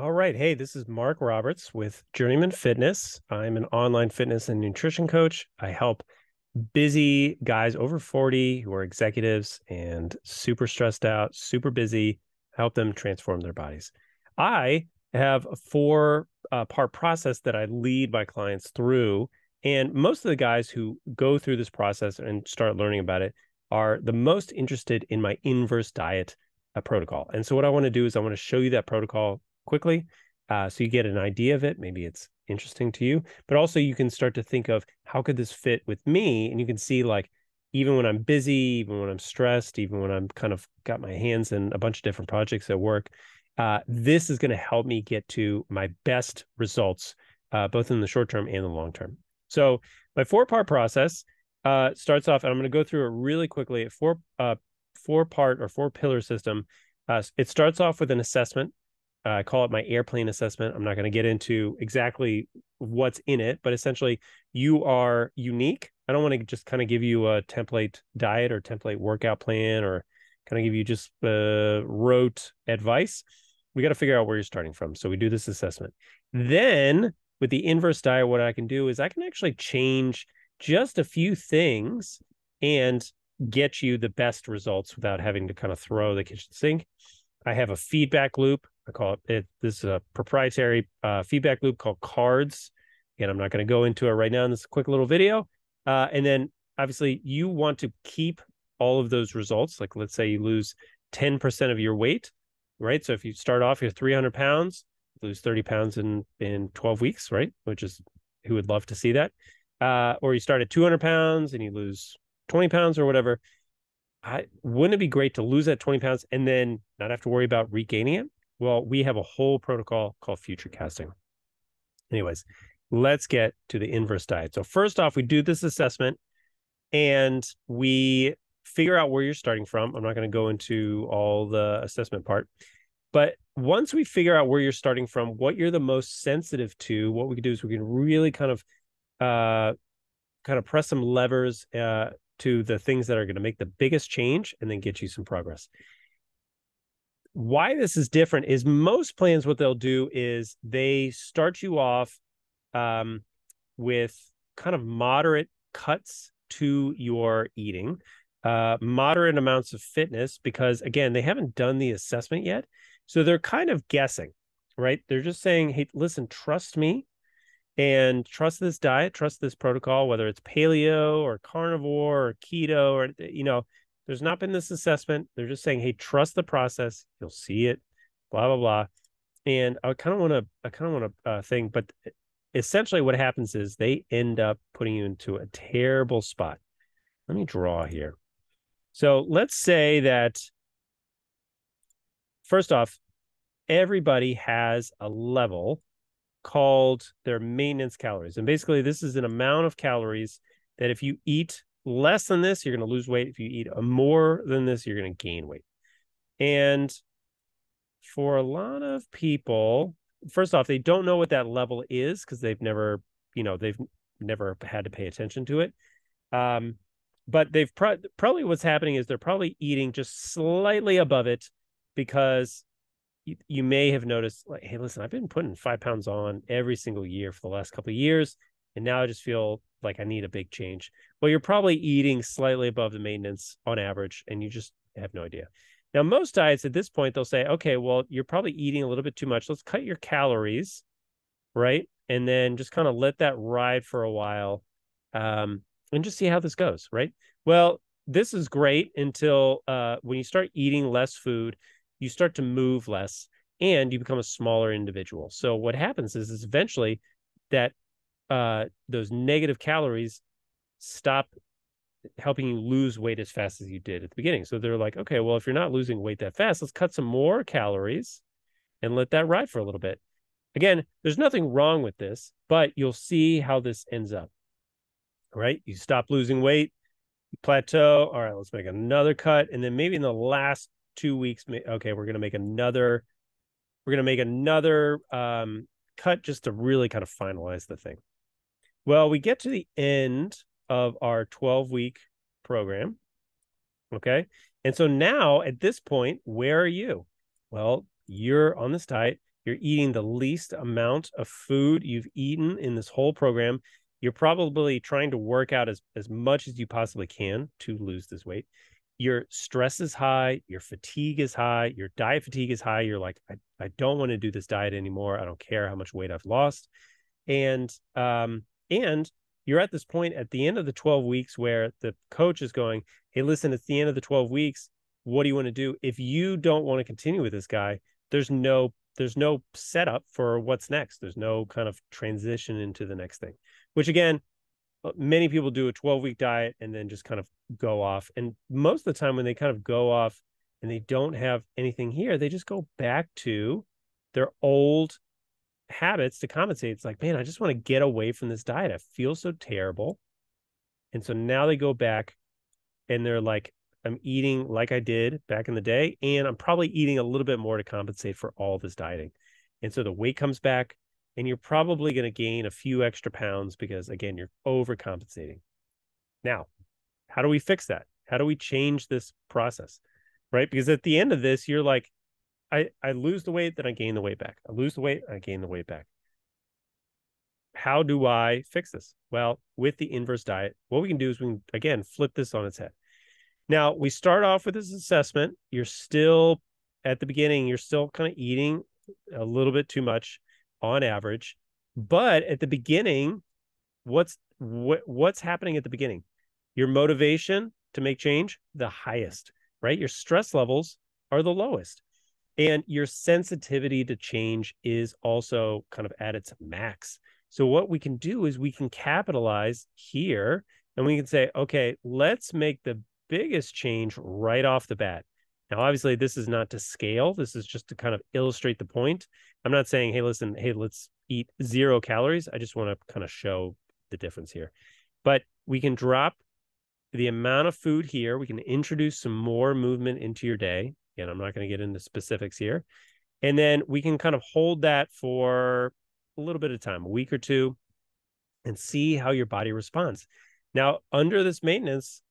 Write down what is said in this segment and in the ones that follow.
All right. Hey, this is Mark Roberts with Journeyman Fitness. I'm an online fitness and nutrition coach. I help busy guys over 40 who are executives and super stressed out, super busy, help them transform their bodies. I have a four uh, part process that I lead my clients through. And most of the guys who go through this process and start learning about it are the most interested in my inverse diet uh, protocol. And so, what I want to do is I want to show you that protocol quickly uh, so you get an idea of it maybe it's interesting to you but also you can start to think of how could this fit with me? And you can see like even when i'm busy even when i'm stressed even when i'm kind of got my hands in a bunch of different projects at work uh, this is going to help me get to my best results uh, both in the short term and the long term. So my four part process uh, starts off and i'm going to go through it really quickly four uh, four part or four pillar system. Uh, it starts off with an assessment uh, I call it my airplane assessment. I'm not going to get into exactly what's in it, but essentially, you are unique. I don't want to just kind of give you a template diet or template workout plan or kind of give you just uh, rote advice. We got to figure out where you're starting from. So we do this assessment. Then with the inverse diet, what I can do is I can actually change just a few things and get you the best results without having to kind of throw the kitchen sink. I have a feedback loop I call it, it this is a proprietary uh, feedback loop called cards. Again, I'm not going to go into it right now in this quick little video. Uh, and then obviously you want to keep all of those results. Like let's say you lose 10% of your weight, right? So if you start off, you're 300 pounds, lose 30 pounds in, in 12 weeks, right? Which is, who would love to see that? Uh, or you start at 200 pounds and you lose 20 pounds or whatever. I wouldn't it be great to lose that 20 pounds and then not have to worry about regaining it? Well, we have a whole protocol called future casting. Anyways, let's get to the inverse diet. So, first off, we do this assessment and we figure out where you're starting from. I'm not going to go into all the assessment part, but once we figure out where you're starting from, what you're the most sensitive to, what we can do is we can really kind of uh kind of press some levers uh to the things that are going to make the biggest change and then get you some progress why this is different is most plans what they'll do is they start you off um, with kind of moderate cuts to your eating uh, moderate amounts of fitness because again they haven't done the assessment yet. So they're kind of guessing right? They're just saying hey listen trust me and trust this diet trust this protocol whether it's paleo or carnivore or keto or you know there's not been this assessment. They're just saying, hey, trust the process. You'll see it, blah, blah, blah. And I kind of want to, I kind of want to uh, thing, but essentially what happens is they end up putting you into a terrible spot. Let me draw here. So let's say that first off, everybody has a level called their maintenance calories. And basically, this is an amount of calories that if you eat less than this, you're going to lose weight. If you eat more than this, you're going to gain weight. And for a lot of people, first off, they don't know what that level is because they've never, you know, they've never had to pay attention to it. Um, but they've pro- probably what's happening is they're probably eating just slightly above it because you, you may have noticed, like, hey, listen, I've been putting five pounds on every single year for the last couple of years, and now I just feel like I need a big change. Well, you're probably eating slightly above the maintenance on average, and you just have no idea. Now, most diets at this point, they'll say, okay, well, you're probably eating a little bit too much. Let's cut your calories, right? And then just kind of let that ride for a while um, and just see how this goes, right? Well, this is great until uh, when you start eating less food, you start to move less and you become a smaller individual. So what happens is, is eventually that uh, those negative calories stop helping you lose weight as fast as you did at the beginning. So they're like, okay, well, if you're not losing weight that fast, let's cut some more calories and let that ride for a little bit. Again, there's nothing wrong with this, but you'll see how this ends up. Right. You stop losing weight, plateau. All right, let's make another cut. And then maybe in the last two weeks, okay, we're going to make another, we're going to make another um, cut just to really kind of finalize the thing. Well, we get to the end of our 12 week program. Okay. And so now at this point, where are you? Well, you're on this diet. You're eating the least amount of food you've eaten in this whole program. You're probably trying to work out as, as much as you possibly can to lose this weight. Your stress is high, your fatigue is high, your diet fatigue is high. You're like, I, I don't want to do this diet anymore. I don't care how much weight I've lost. And um, and you're at this point at the end of the 12 weeks where the coach is going, Hey, listen, it's the end of the 12 weeks. What do you want to do? If you don't want to continue with this guy, there's no there's no setup for what's next. There's no kind of transition into the next thing, which again, uh, many people do a 12 week diet and then just kind of go off. And most of the time, when they kind of go off and they don't have anything here, they just go back to their old habits to compensate. It's like, man, I just want to get away from this diet. I feel so terrible. And so now they go back and they're like, I'm eating like I did back in the day, and I'm probably eating a little bit more to compensate for all this dieting. And so the weight comes back, and you're probably going to gain a few extra pounds because, again, you're overcompensating. Now, how do we fix that? How do we change this process? Right? Because at the end of this, you're like, I, I lose the weight, then I gain the weight back. I lose the weight, I gain the weight back. How do I fix this? Well, with the inverse diet, what we can do is we can, again, flip this on its head. Now, we start off with this assessment. You're still at the beginning, you're still kind of eating a little bit too much on average. But at the beginning, what's what, what's happening at the beginning? Your motivation to make change, the highest, right? Your stress levels are the lowest. And your sensitivity to change is also kind of at its max. So, what we can do is we can capitalize here and we can say, okay, let's make the biggest change right off the bat. Now, obviously, this is not to scale. This is just to kind of illustrate the point. I'm not saying, hey, listen, hey, let's eat zero calories. I just want to kind of show the difference here. But we can drop the amount of food here. We can introduce some more movement into your day. Again, I'm not going to get into specifics here. And then we can kind of hold that for a little bit of time, a week or two, and see how your body responds. Now, under this maintenance,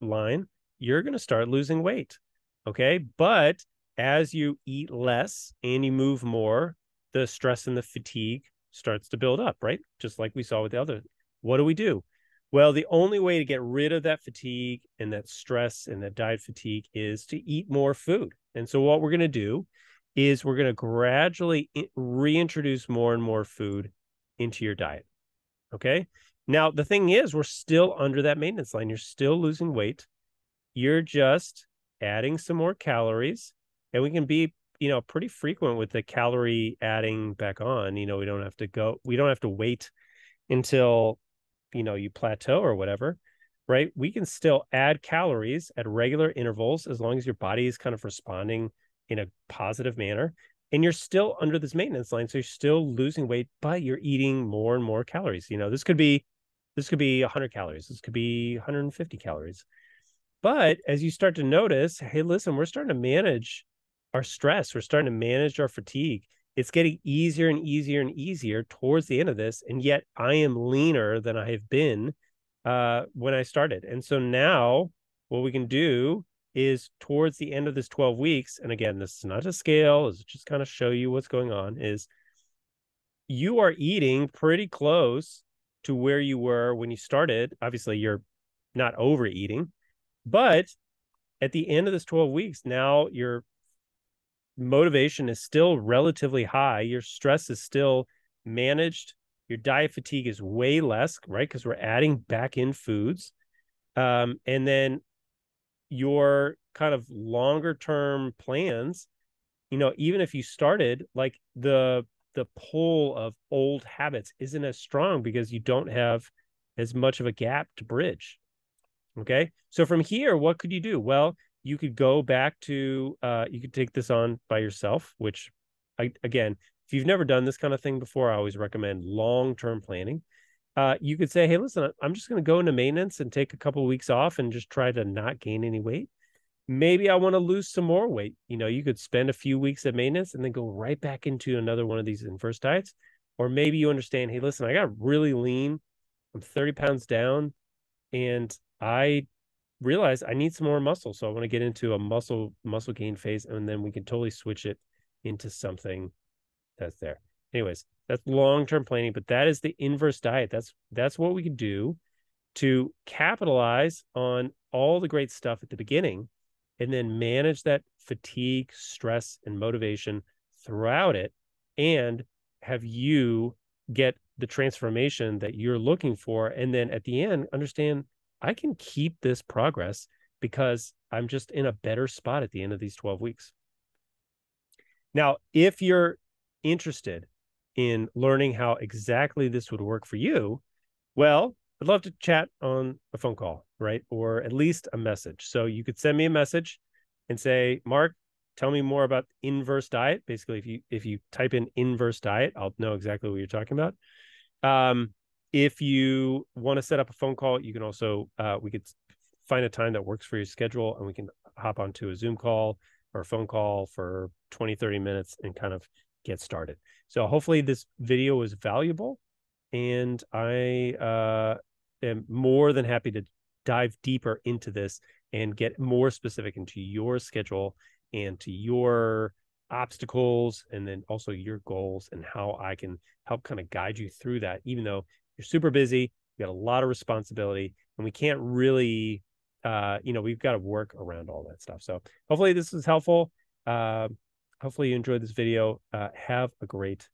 line, you're going to start losing weight. Okay. But as you eat less and you move more, the stress and the fatigue starts to build up, right? Just like we saw with the other. What do we do? Well, the only way to get rid of that fatigue and that stress and that diet fatigue is to eat more food. And so, what we're going to do is we're going to gradually reintroduce more and more food into your diet. Okay. Now, the thing is, we're still under that maintenance line. You're still losing weight. You're just adding some more calories, and we can be, you know, pretty frequent with the calorie adding back on. You know, we don't have to go, we don't have to wait until, you know, you plateau or whatever, right? We can still add calories at regular intervals as long as your body is kind of responding in a positive manner and you're still under this maintenance line so you're still losing weight but you're eating more and more calories you know this could be this could be 100 calories. This could be 150 calories. But as you start to notice, hey, listen, we're starting to manage our stress. We're starting to manage our fatigue. It's getting easier and easier and easier towards the end of this. And yet I am leaner than I have been uh, when I started. And so now what we can do is towards the end of this 12 weeks, and again, this is not a scale, it's just kind of show you what's going on, is you are eating pretty close to where you were when you started. Obviously, you're not overeating, but at the end of this 12 weeks, now your motivation is still relatively high. Your stress is still managed. Your diet fatigue is way less, right? Because we're adding back in foods. Um, and then your kind of longer term plans, you know, even if you started like the the pull of old habits isn't as strong because you don't have as much of a gap to bridge. Okay. So from here, what could you do? Well, you could go back to, uh, you could take this on by yourself, which I, again, if you've never done this kind of thing before, I always recommend long term planning. Uh, you could say, hey, listen, I'm just going to go into maintenance and take a couple of weeks off and just try to not gain any weight maybe I want to lose some more weight. You know, you could spend a few weeks at maintenance and then go right back into another one of these inverse diets. Or maybe you understand, hey, listen, I got really lean. I'm 30 pounds down and I realize I need some more muscle. So I want to get into a muscle muscle gain phase and then we can totally switch it into something that's there. Anyways, that's long-term planning, but that is the inverse diet. That's that's what we can do to capitalize on all the great stuff at the beginning and then manage that fatigue, stress, and motivation throughout it and have you get the transformation that you're looking for. And then at the end, understand I can keep this progress because I'm just in a better spot at the end of these 12 weeks. Now, if you're interested in learning how exactly this would work for you, well, I'd love to chat on a phone call, right? Or at least a message. So you could send me a message and say, Mark, tell me more about inverse diet. Basically, if you if you type in inverse diet, I'll know exactly what you're talking about. Um, if you want to set up a phone call, you can also uh, we could find a time that works for your schedule and we can hop onto a Zoom call or a phone call for 20, 30 minutes and kind of get started. So hopefully this video was valuable and I uh, am more than happy to dive deeper into this and get more specific into your schedule and to your obstacles and then also your goals and how I can help kind of guide you through that, even though you're super busy, you got a lot of responsibility, and we can't really, uh, you know, we've got to work around all that stuff. So hopefully this is helpful. Uh, hopefully you enjoyed this video. Uh, have a great